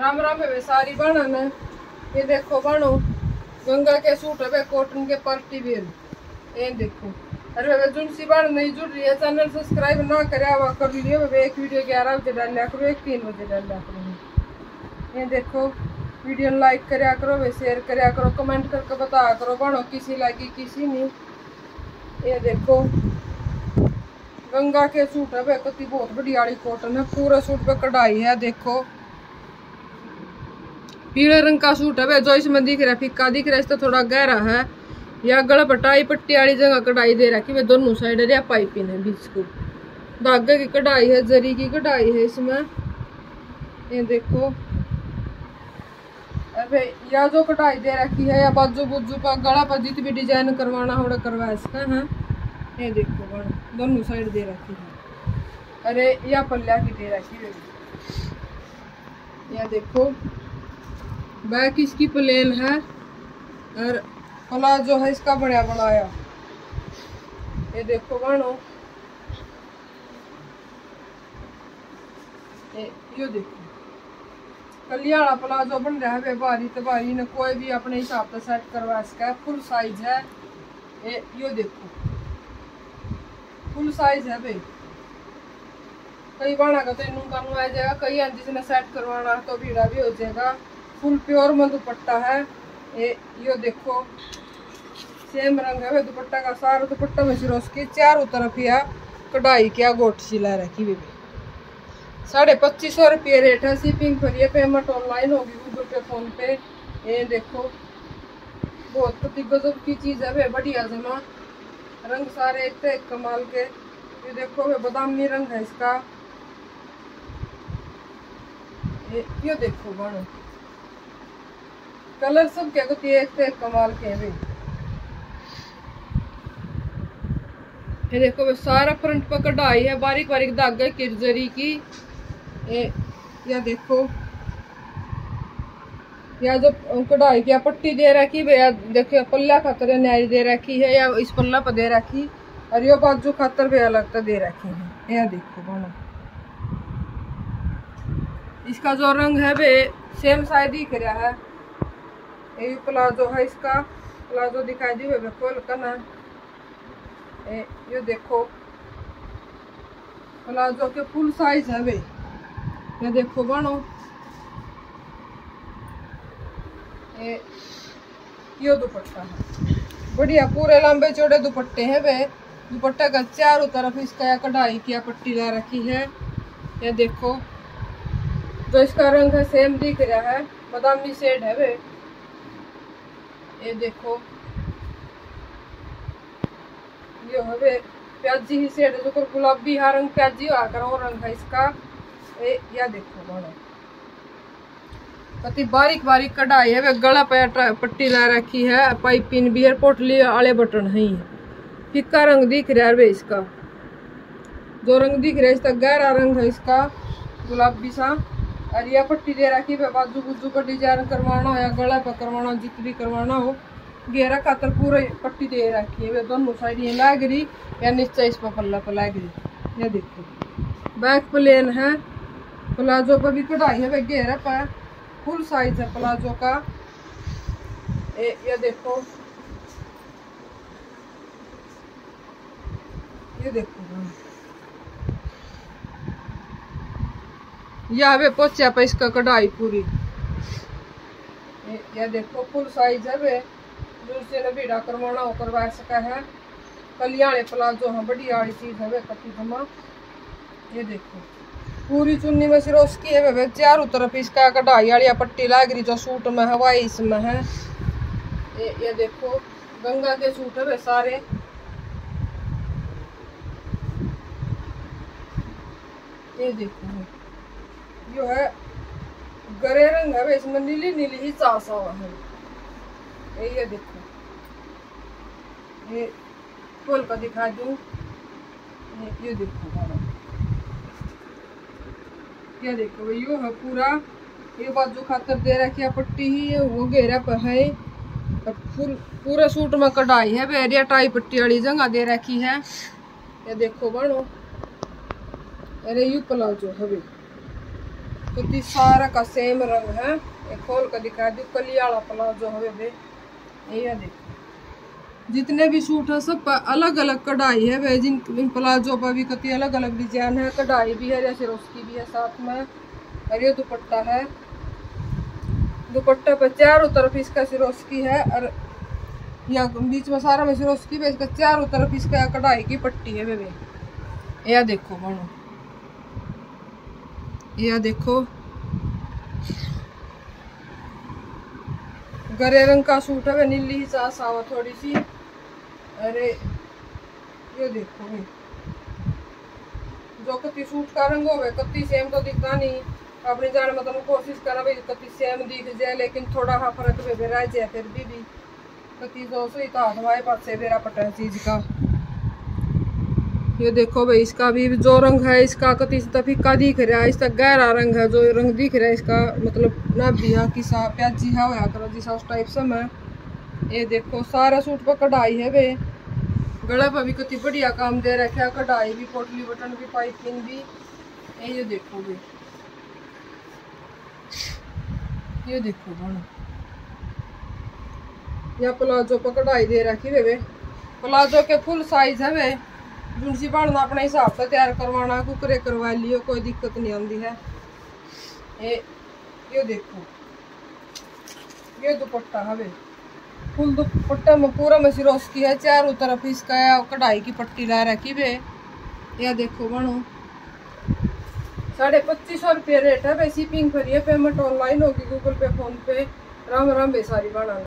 राम राम है सारी बनन ये देखो बनो गंगा के सूट है कॉटन के पार्टी वेयर ये देखो। अरे वे जुन सी बार नहीं जुड़ रही है। चैनल सब्सक्राइब ना करे हुआ कर लियो वे एक वीडियो ग्यारह बजे डाल करो, एक तीन बजे डाल करो। ये देखो। वीडियो लाइक करया करो, वे शेयर करया करो, कमेंट करके बताया करो बनो किसी लगी किसी नहीं। ये देखो। गंगा के सूट है कति बहुत बड़ी वाली कॉटन है। पूरा सूट पे कढ़ाई है, देखो। पीले रंग का सूट है जो इसमें दिख रहा है, फिक्का दिख रहा है इसका थोड़ा गहरा है। या गला पटाई पट्टी वाली जगह कढ़ाई दे रखी है दोनों साइड या पाइपिंग है बीच को। धागे की कढ़ाई है, जरी की कढ़ाई है इसमें। ये देखो। अरे या जो कढ़ाई दे रखी है, या बाजू बुजू पर गला पर जित भी डिज़ाइन करवाना हो करवा इसका, है। ये देखो दोनों साइड दे रखी है। अरे, या पल्ला की दे रखी है। या देखो। बैक इसकी प्लेन है? और फला जो है इसका बढ़िया बनाया ये देखो बनो ये देखो। कलियाड़ा प्लाजो बन रहा है भारी तो भारी ने कोई भी अपने हिसाब से सेट करवा सका। फुल साइज़ है। ये, यो देखो। फुल साइज़ है भाई। कई बाणा का तो इन कानू आ जाएगा, कई जिसने सेट करवाना तो भीड़ा भी हो जाएगा। फुल प्योर में दुपट्टा है। ये, यो देखो। सेम रंग है दुपट्टा का सारा दुपट्टा में सिरोस की चारों तरफ़ या कढ़ाई क्या गोट सिला रखी हुई साढ़े पच्चीस सौ रुपये रेट है, शिपिंग फ्री है पेमेंट ऑनलाइन होगी गूगल पे, फ़ोन पे। ये देखो, बहुत पति गजब की चीज़ है वे बढ़िया जमा रंग सारे एक एक कमाल के। ये देखो वे बादामी रंग है इसका। ये ये देखो बनो। कलर सब क्या है, एक तो कमाल के हैं ये देखो वे, सारा फ्रंट पर कढ़ाई है, बारीक बारीक धागा किरजरी की। ये, या देखो। या जो कढ़ाई की पट्टी दे रखी भैया देखो पल्ला खातर न्याय दे रखी है, या इस पल्ला पर दे रखी, और यो बाजू खातर भी अलग तो दे रखी है। यह देखो बनो इसका जो रंग है वे सेम साइड दिख रहा है। ये प्लाजो है इसका। प्लाजो दिखाई दी हुए खोल कर ना ये देखो। प्लाजो के फुल साइज़ है वे। ये देखो बनो। ये यो दुपट्टा है। बढ़िया, पूरे लंबे चौड़े दुपट्टे हैं वे। दुपट्टा का चारों तरफ़ इसका कढ़ाई किया पट्टी ला रखी है। ये देखो। जो इसका रंग है सेम दिख रहा है। बादामी शेड है वे। ये देखो। ये है वे प्याजी ही शेड जो गुलाबी हा रंग प्याजी आकर वो रंग है इसका। ये, या देखो बड़ा कति बारीक बारीक कढ़ाई है, वे गला पे पट्टी ला रखी है पाइपिन भी है, पोटली आले बटन है। फिक्का रंग दिख रहा है वे इसका। जो रंग दिख रहा है, इसका गहरा रंग है इसका, गुलाबी सा। और यह पट्टी दे रखी है बाजू बुजू का डिज़ाइन करवाना हो या गला पर करवाना जित भी करवाना हो घेरा खातर पूरे पट्टी दे रखी है। दोनों साइड ये लाग रही या नीचे इस पर पल्ला पर लाग रही। ये देखो। बैक प्लेन है प्लाजो पर भी कढ़ाई है वे घेरा पर फुल साइज़ है प्लाजो का। ए, ये देखो। ये देखो। यह वे पोचा पे इसका कढ़ाई पूरी। ये देखो फुल साइज़ है वे। दूसरे ने भीड़ा करवाना हो करवा सका है। कलियाने प्लाजो है बड़ी वाली चीज़ है वे कति जमा ये देखो। पूरी चुन्नी में सिर्फ़ उसकी है वे चारों तरफ़ इसका कढ़ाई वाली पट्टी लाग रही जो सूट में है वही इसमें है। ये, ये देखो गंगा के सूट है वे सारे। ये देखो। जो है गरे रंग है इसमें नीली नीली ही चासा है। ये देखो। ये खोल कर दिखा दूँ। ये, देखो ये देखो भाई यो है पूरा। ये बाजू खातर दे रखी है पट्टी ही है वो घेरा पर है। फुल पूरे सूट में कढ़ाई है बेरिया टाई पट्टी वाली जगह दे रखी है। ये देखो बनो। अरे यू प्लाजो है भाई। कुछ सारा का सेम रंग है ये खोल कर दिखा दी कलियाला प्लाजो हवे बे ये देखो जितने भी सूट है सब अलग अलग कढ़ाई है वे जिन प्लाजो पर भी कति अलग अलग डिज़ाइन है कढ़ाई भी है जैसे उसकी भी है साथ में और ये दुपट्टा है दुपट्टे पर चारों तरफ़ इसका सिरोस्की है और यहाँ बीच में सारा में सिरोस्की पे इसका चारों तरफ़ इसका कढ़ाई की पट्टी है बेबे यह देखो बनो यह देखो। गरे रंग का सूट है नीली ही चास आवा थोड़ी सी। अरे, ये देखो भाई जो कति सूट का रंग होवे कति सेम तो दिखता नहीं। अपनी जान मतलब कोशिश करा भाई कति सेम दिख जाए, लेकिन थोड़ा हाँ फ़र्क रह जाए फिर भी भी। कति दो सौ ही तो हमारे पास से मेरा पटा चीज़ का। ये देखो भाई, इसका भी जो रंग है, इसका कति फीका दिख रहा है, इसका गहरा रंग है, जो रंग दिख रहा है, इसका मतलब ना बिया किसा प्याजी है होया करो, जिसा उस टाइप से मैं। ये देखो, सारा सूट पर कढ़ाई है वे। गला पर भी कति बढ़िया काम दे रखा है, कढ़ाई भी, पोटली बटन भी, पाइपिंग भी। ये ये देखो भाई ये देखो बनो। या प्लाजो पर कढ़ाई दे रखी वे। प्लाजो के फुल साइज़ है वे। जुनसी बनना अपने हिसाब से तैयार करवाना, कुकरे करवा लियो, कोई दिक्कत नहीं आती है। ये ये देखो। ये दुपट्टा है वे फुल दुपट्टा में पूरा में की है, चारों तरफ़ इसका कढ़ाई की पट्टी ला रखी वे। यह देखो बनो साढ़े पच्चीस सौ रुपये रेट है वैसी पिंक करिए पेमेंट ऑनलाइन होगी Google pay PhonePe. Ram Ram बेसारी बना